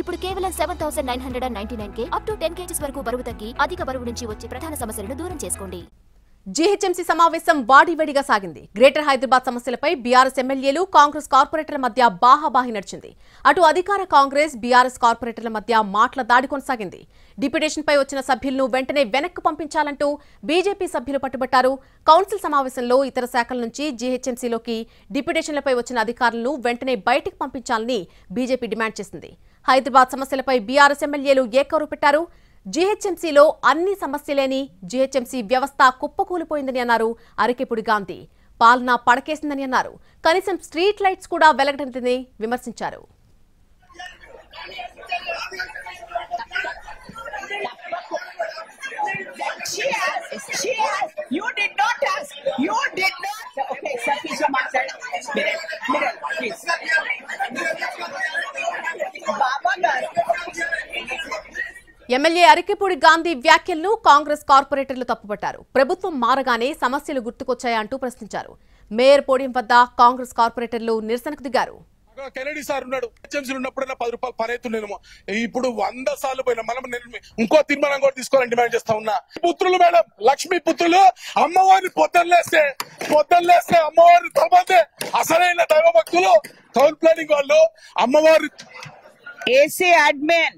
ఇప్పుడు కేవలం seven thousand nine hundred and ninety nine K up to ten KGs వరకు బరువు తగ్గి అధిక బరువు నుంచి వచ్చే ప్రధాన సమస్యలను దూరం చేసుకోండి. జీహెచ్ఎంసీ సమావేశం వాడివేడిగా సాగింది. గ్రేటర్ హైదరాబాద్ సమస్యలపై బీఆర్ఎస్ ఎమ్మెల్యేలు కాంగ్రెస్ కార్పొరేటర్ల మధ్య బాహాబాహి నడిచింది. అటు అధికార కాంగ్రెస్ బీఆర్ఎస్ కార్పొరేటర్ల మధ్య మాటల దాడి కొనసాగింది. డిప్యుటేషన్పై వచ్చిన సభ్యులను వెంటనే వెనక్కు పంపించాలంటూ బీజేపీ సభ్యులు పట్టుబట్టారు. కౌన్సిల్ సమావేశంలో ఇతర శాఖల నుంచి జీహెచ్ఎంసీలోకి డిప్యుటేషన్లపై వచ్చిన అధికారులను వెంటనే బయటికి పంపించాలని బీజేపీ డిమాండ్ చేసింది. హైదరాబాద్ సమస్యలపై బీఆర్ఎస్ ఎమ్మెల్యేలు ఏకరు పెట్టారు. జీహెచ్ఎంసీలో అన్ని సమస్యలేని జీహెచ్ఎంసీ వ్యవస్థ కుప్పకూలిపోయిందని అన్నారు అరకెపుడి గాంధీ. పాలన పడకేసిందని అన్నారు. కనీసం స్ట్రీట్ లైట్స్ కూడా వెలగడంతని విమర్శించారు. She asked. She MLA Arikepudi Gandhi వ్యాఖ్యలను కాంగ్రెస్ కార్పొరేటర్లు తప్పుపట్టారు. ప్రభుత్వం మారగానే సమస్యలు గుర్తుకొచ్చాయా అంటూ ప్రశ్నించారు. మేయర్ పోడియం వద్ద కాంగ్రెస్ కార్పొరేటర్లు నిరసనకు దిగారు. కెనడీ సార్ ఉన్నాడు. హెచ్ఎంసీలు ఉన్నప్పుడైనా పది రూపాయలు పని అవుతుండేమో ఇప్పుడు వంద సార్లు పోయినా మనం ఇంకో తీర్మానం కూడా తీసుకోవాలని డిమాండ్ చేస్తా ఉన్నా. పుత్రులు మేడం లక్ష్మీ పుత్రులు అమ్మవారిని పొద్దున్నేస్తే పొద్దున్నేస్తే అమ్మవారిని తలబందే అసలైన దైవ భక్తులు టౌన్ ప్లానింగ్ వాళ్ళు అమ్మవారి AC admin.